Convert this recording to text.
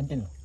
Continúa.